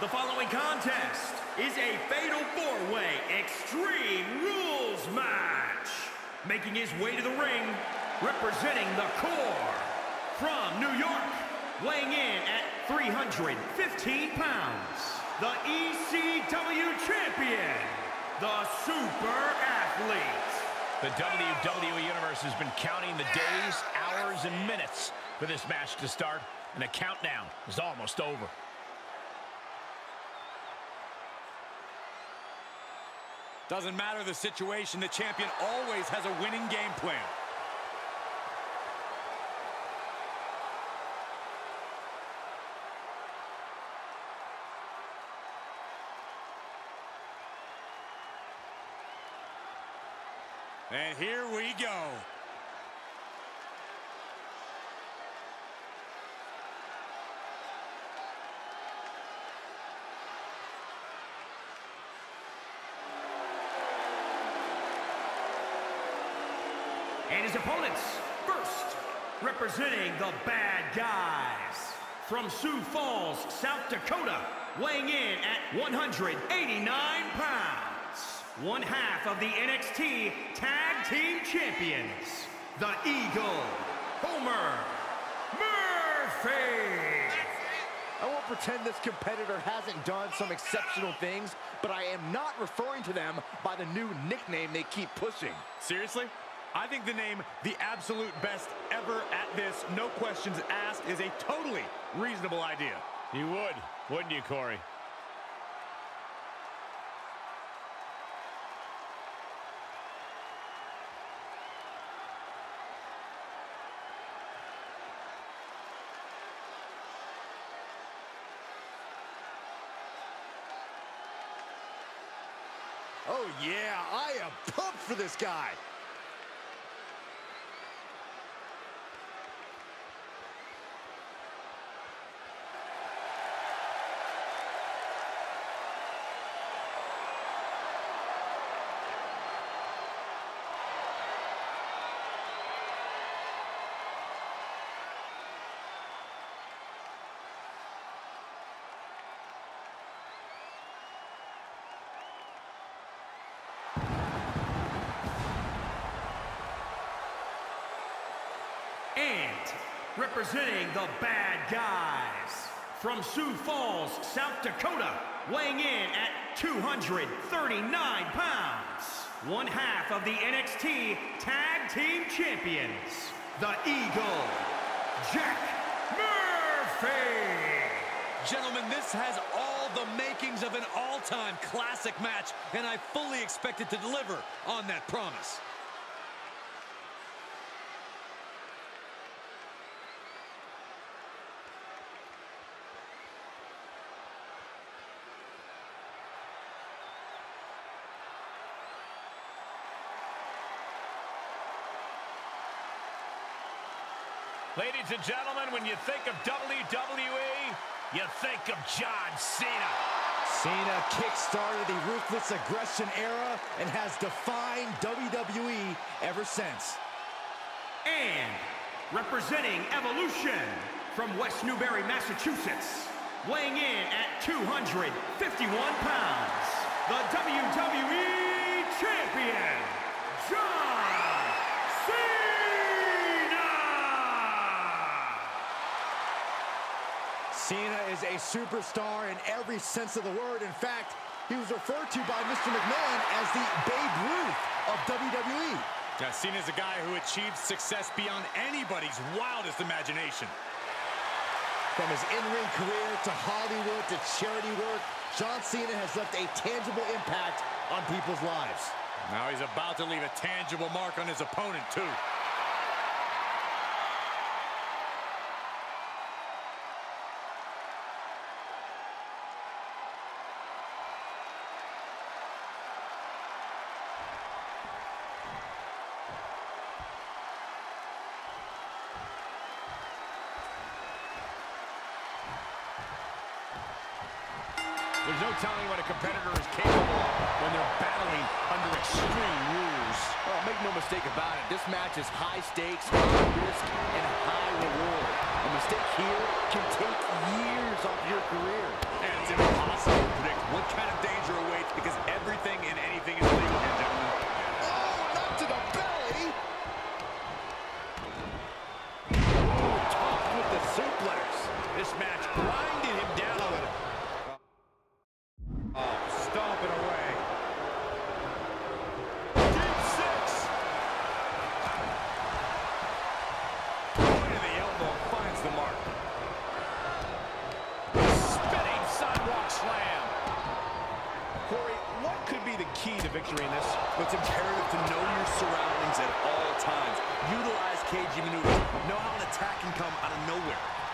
The following contest is a Fatal 4-Way Extreme Rules match. Making his way to the ring, representing the core, from New York, weighing in at 315 pounds, the ECW Champion, the Super Athlete. The WWE Universe has been counting the days, hours, and minutes for this match to start, and the countdown is almost over. Doesn't matter the situation, the champion always has a winning game plan. And here we go. And his opponents, first, representing the Bad Guys, from Sioux Falls, South Dakota, weighing in at 189 pounds, one half of the NXT Tag Team Champions, the Eagle, Homer Murphy. I won't pretend this competitor hasn't done some exceptional things, but I am not referring to them by the new nickname they keep pushing. Seriously? I think the name the absolute best ever at this, no questions asked, is a totally reasonable idea. You would, wouldn't you, Corey? Oh yeah, I am pumped for this guy. And representing the Bad Guys, from Sioux Falls, South Dakota, weighing in at 239 pounds, one half of the NXT Tag Team Champions, the Eagle, Jack Murphy. Gentlemen, this has all the makings of an all-time classic match, and I fully expect it to deliver on that promise. Ladies and gentlemen, when you think of WWE, you think of John Cena. Cena kick-started the Ruthless Aggression era and has defined WWE ever since. And representing Evolution from West Newbury, Massachusetts, weighing in at 251 pounds, the WWE Champion, John Cena! Cena is a superstar in every sense of the word. In fact, he was referred to by Mr. McMahon as the Babe Ruth of WWE. Now, Cena's a guy who achieved success beyond anybody's wildest imagination. From his in-ring career to Hollywood to charity work, John Cena has left a tangible impact on people's lives. Now he's about to leave a tangible mark on his opponent, too. mistake about it. This match is high stakes, high risk, and high reward. A mistake here can take years off your career. And it's impossible to predict what kind of danger awaits because every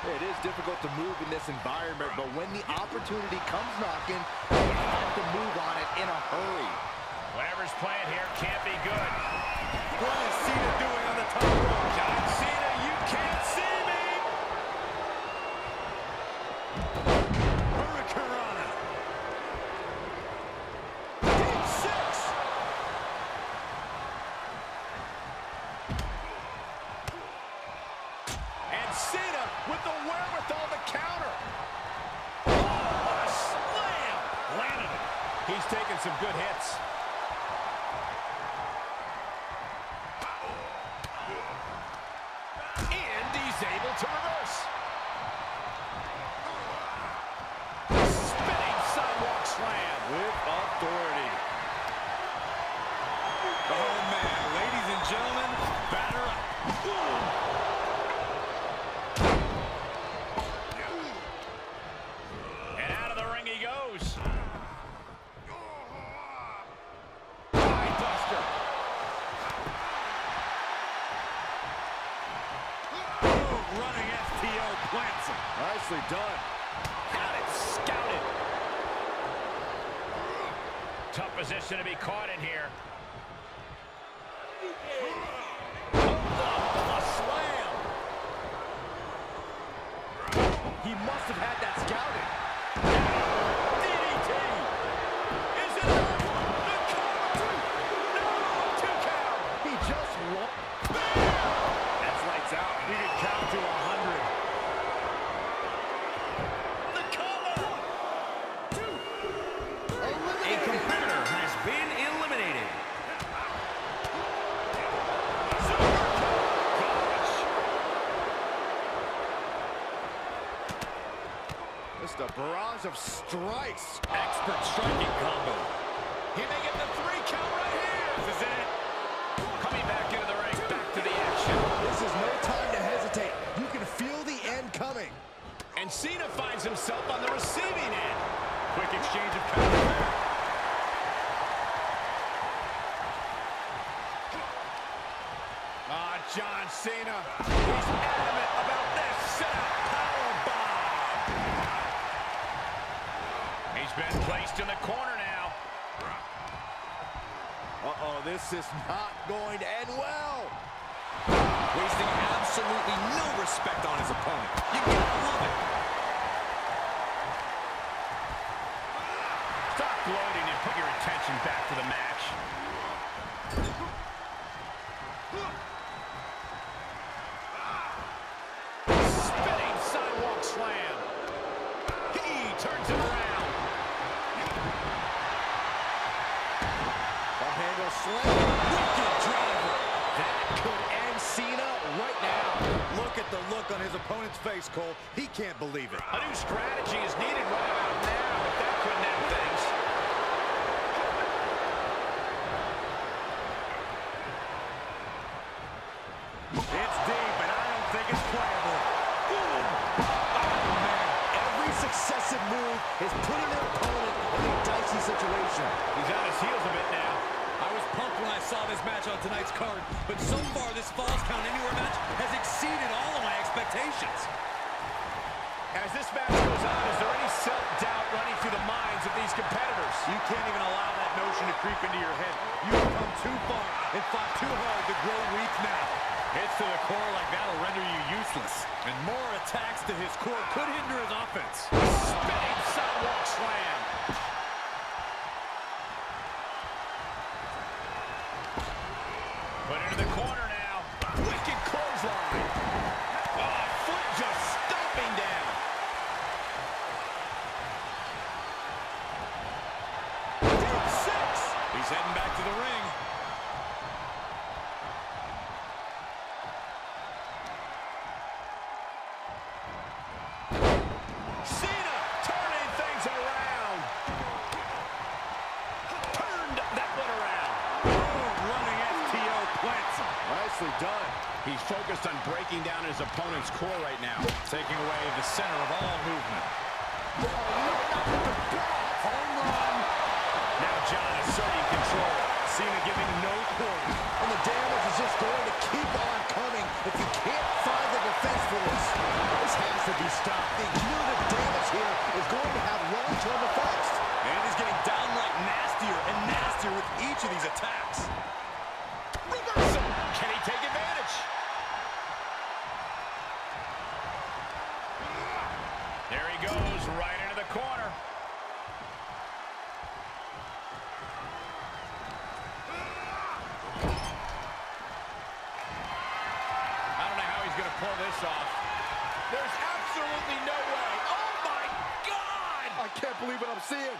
It is difficult to move in this environment, but when the opportunity comes knocking, they have to move on it in a hurry. Whatever's playing here can't be good. What is Cena doing on the top rope? going to be caught in here. Price. Expert striking. Placed in the corner now. Uh-oh, this is not going to end well. Wasting absolutely no respect on his opponent. You gotta love it. Stop gloating and put your attention back to the match. face, Cole. He can't believe it. A new strategy is needed right about Put into the corner. Core right now. Taking away the center of all movement. Home run. Now John asserting control. Cena giving no quarter. And the damage is just going to keep on coming if you can't find the defense for this. This has to be stopped. The cumulative damage here is going to have long-term effects. And he's getting downright nastier and nastier with each of these attacks. Corner. I don't know how he's going to pull this off. There's absolutely no way. Oh, my God! I can't believe what I'm seeing.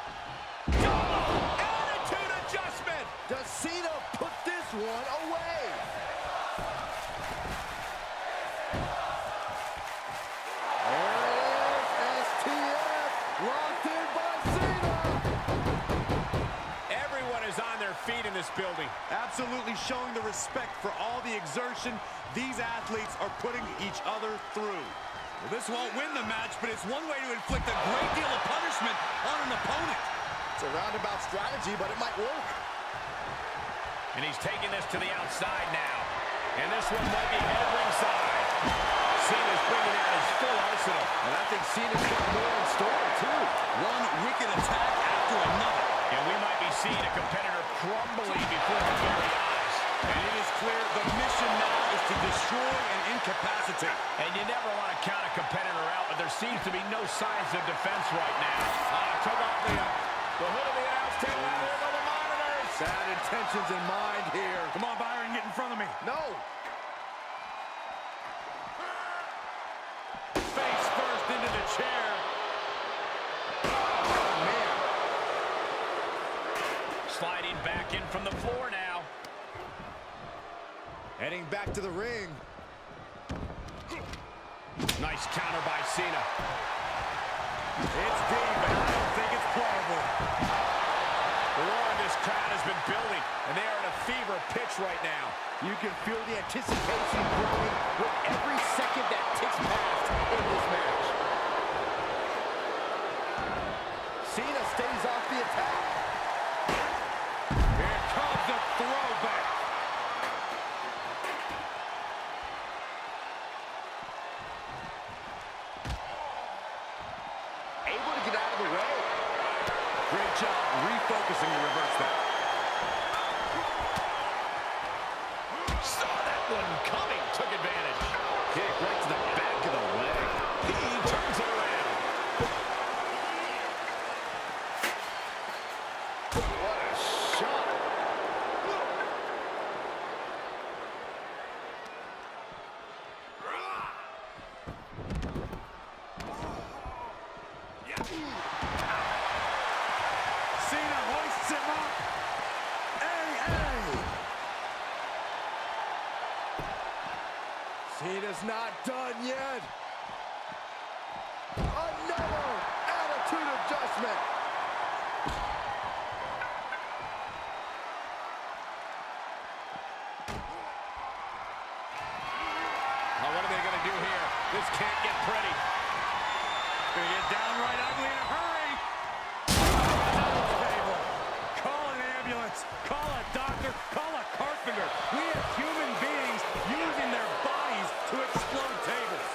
Locked in by Cena. Everyone is on their feet in this building. Absolutely showing the respect for all the exertion these athletes are putting each other through. Well, this won't win the match, but it's one way to inflict a great deal of punishment on an opponent. It's a roundabout strategy, but it might work. And he's taking this to the outside now. And this one might be headed ringside. Cena's bringing out his full arsenal. And I think Cena's got more in store, too. One wicked attack after another. And we might be seeing a competitor crumbling before our very eyes. And it is clear the mission now is to destroy and incapacitate. And you never want to count a competitor out, but there seems to be no signs of defense right now. Ah, took off the, uh, the hood of the announce table out here by the monitors. Bad intentions in mind here. Come on, Byron, get in front of me. No. Chair. Oh, man, Sliding back in from the floor now. heading back to the ring. Nice counter by Cena. It's deep, and I don't think it's playable. The roar in this crowd has been building, and they are at a fever pitch right now. You can feel the anticipation growing with every second that ticks past in this match. Cena stays off the attack. Here comes the throwback. Able to get out of the way. Great refocusing to reverse that. Saw that one coming, took advantage. Kick right to the back of the leg. He turns it around. What a shot. Cena hoists him up. Hey, hey. Cena's not done yet. Another attitude adjustment. Now, what are they going to do here? This can't get pretty. Gonna get downright ugly in a hurry. Table. Call an ambulance. Call a doctor. Call a carpenter. We have human beings using their bodies to explode tables.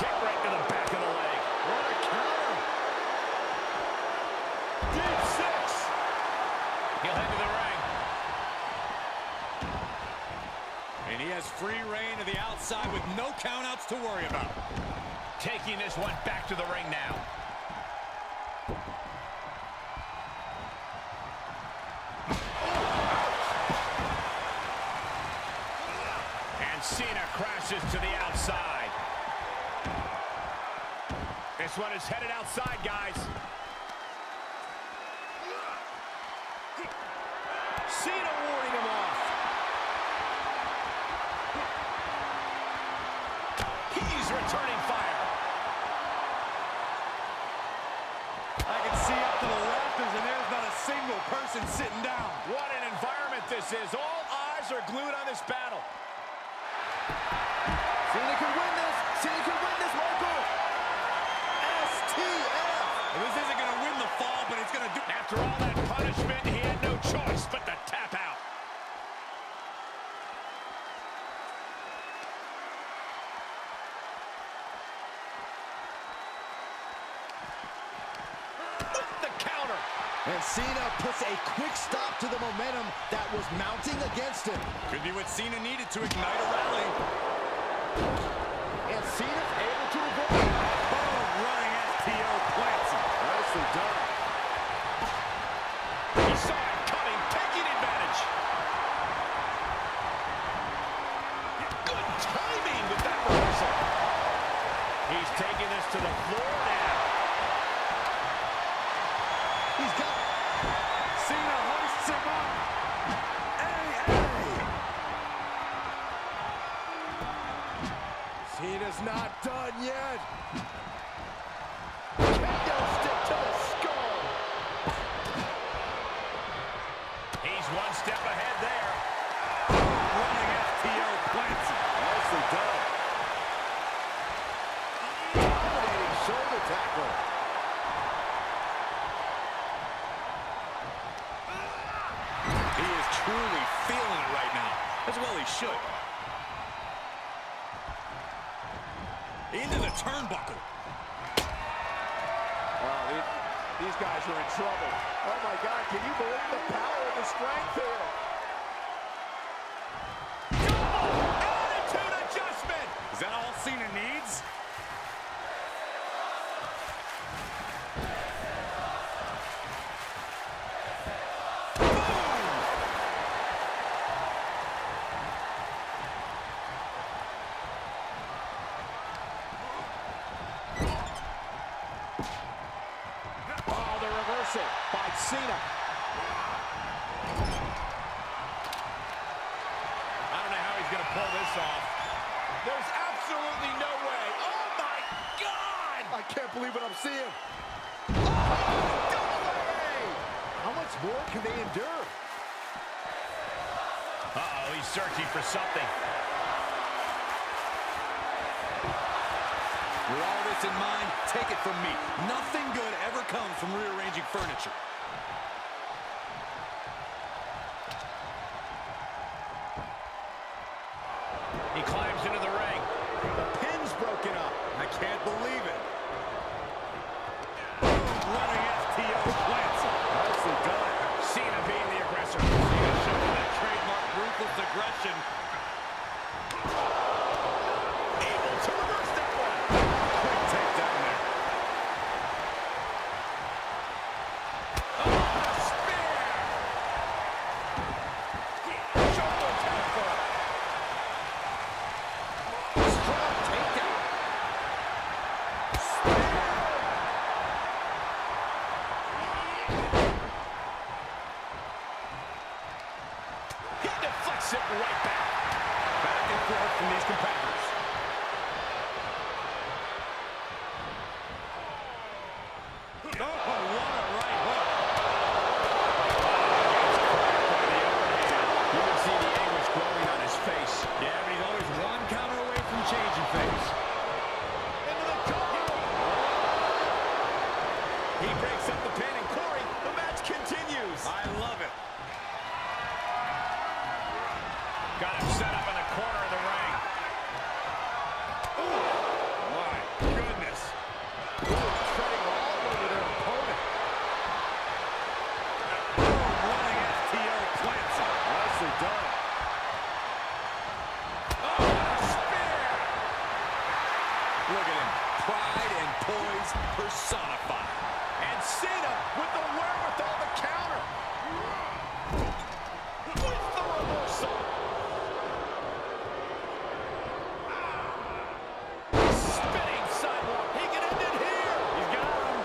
Kick right to the back of the leg. What a counter. Deep six. He'll head to the ring. And he has free reign to the outside with no countouts to worry about. Taking this one back to the ring now. And Cena crashes to the outside. This one is headed outside, guys. Person sitting down. What an environment this is. All eyes are glued on this battle. Cena can win this. Cena can win this, Michael. STF. This isn't going to win the fall, but it's going to do... After all that punishment, he had no choice but to tap out. The counter. And Cena puts a quick stop to the momentum that was mounting against him. Could be what Cena needed to ignite a rally. And Cena's able to avoid Hey. Cena's not done yet. Kendo stick to the skull. He's one step ahead there. Running STO plants. Nicely done. Dominating shoulder tackle. He is truly feeling it right now. As well he should. Into the turnbuckle. Oh, these, these guys are in trouble. Oh my God, can you believe the power of the strength here? He's searching for something. With all this in mind, take it from me. Nothing good ever comes from rearranging furniture. He climbs into the ring. The pin's broken up. I can't believe it. Running STO plants him. Nicely done. Cena being the aggressor. Cena showing that trademark ruthless aggression. Able to reverse that one. Quick takedown there. Oh, spear! Shoulder tackle. Strong takedown. He deflects it right back. Back and forth from these competitors. Oh, what a right hook. You can see the anguish growing on his face. Yeah, but he's always one counter away from changing things. Into the cover. He breaks up the pin, and Corey, the match continues. I love it. Got him set up in the corner of the ring. My goodness. Treading all over their opponent. Running STO plants him. Nicely done. Look at him. Pride and poise personified. And Cena with the wherewithal to counter. With the reversal. Spinning sidewalk. He can end it here. He's got him.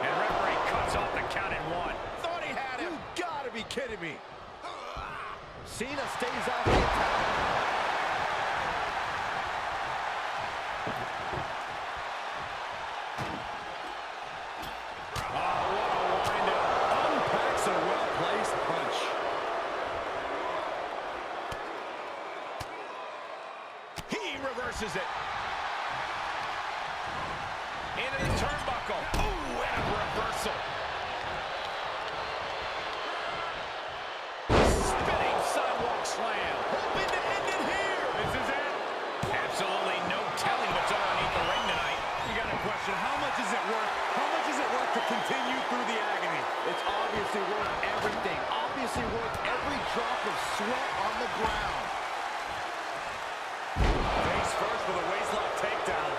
And referee cuts off the count in one. Thought he had him. You gotta be kidding me. Cena stays off the attack. Oh, what a windup. continue through the agony. It's obviously worth everything. Obviously worth every drop of sweat on the ground. Face first with a waistlock takedown.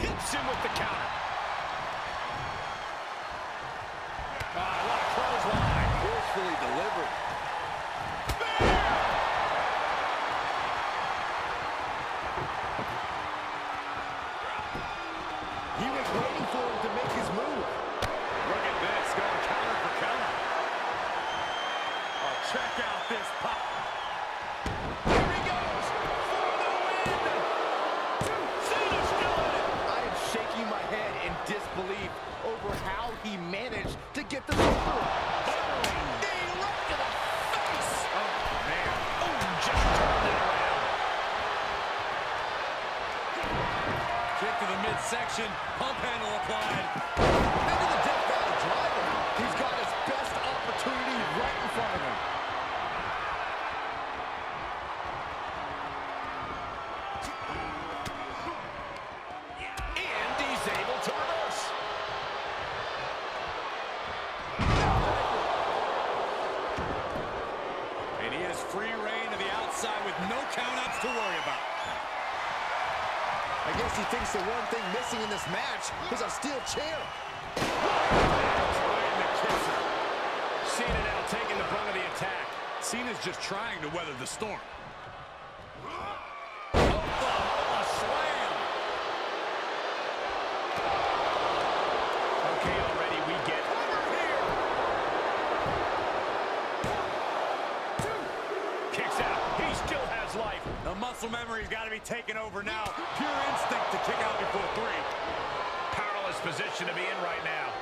Hits him with the counter. Ah, what a clothesline. Forcefully delivered. He was waiting for him he thinks the one thing missing in this match is a steel chair. Trying to kiss her. Cena now taking the brunt of the attack. Cena's just trying to weather the storm. Okay, already we get Kicks out. He still has life. The muscle memory's got to be taken over now. Position to be in right now.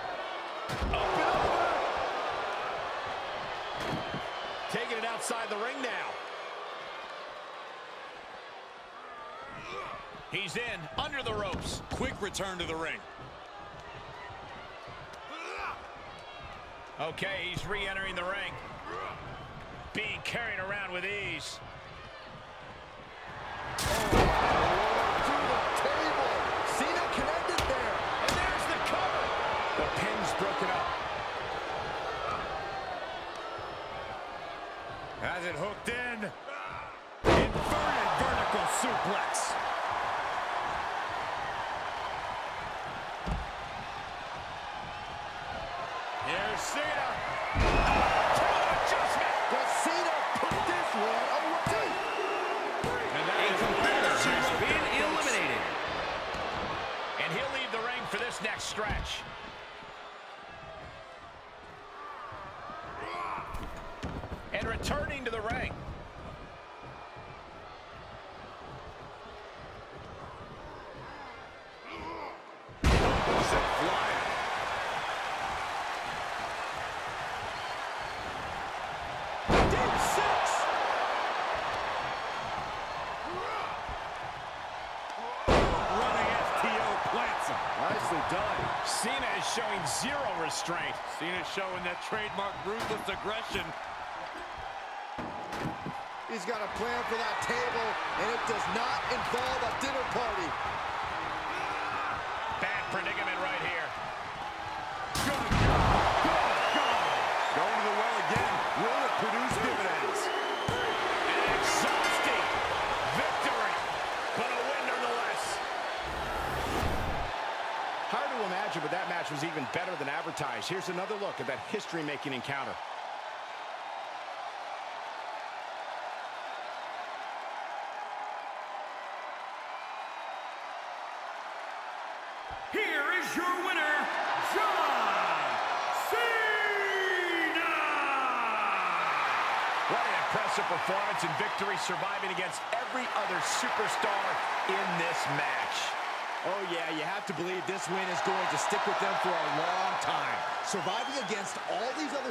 Up over. Taking it outside the ring now. He's in, under the ropes. Quick return to the ring. Okay, he's re-entering the ring. Being carried around with ease. Has it hooked in. Inverted vertical suplex. Here's Cena. Adjustment. Does Cena put this one away? And that A competitor has been eliminated. And he'll leave the ring for this next stretch. And returning to the ring. Sent flying. Deep six. Running STO plants him. Nicely done. Cena is showing zero restraint. Cena showing that trademark ruthless aggression. He's got a plan for that table, and it does not involve a dinner party. Better. Here's another look at that history-making encounter. Here is your winner, John Cena! What an impressive performance and victory surviving against every other superstar in this match. Oh, yeah, you have to believe this win is going to stick with them for a long time. Surviving against all these other